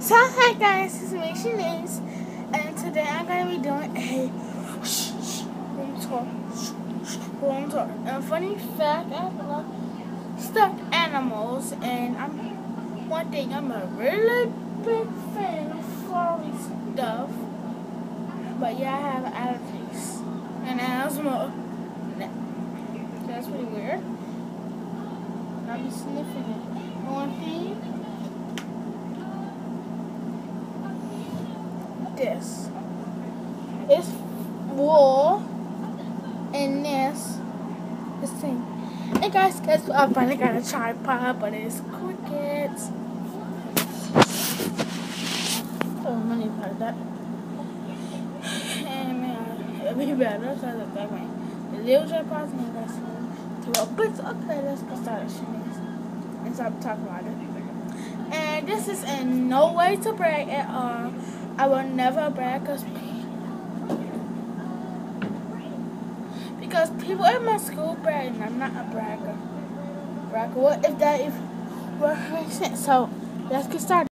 So hi guys, this is me Shanice, and today I'm gonna be doing a room tour. Room tour. And funny fact, I love stuffed animals, and I'm one thing I'm a really big fan of furry stuff. But yeah, I have allergies and asthma. That's pretty weird. I'll be sniffing it. One thing. This. It's wool and this this thing. And guys, guess what? I finally got a tripod, but it's crickets. Oh, money about that. And uh, it'll be better because of that way. The little tripod's in this to a bit. Okay, let's get started. And stop talking about it. And this is in no way to brag at all. I will never brag because because people in my school brag and I'm not a bragger. Bragger. What if that if makes sense? So let's get started.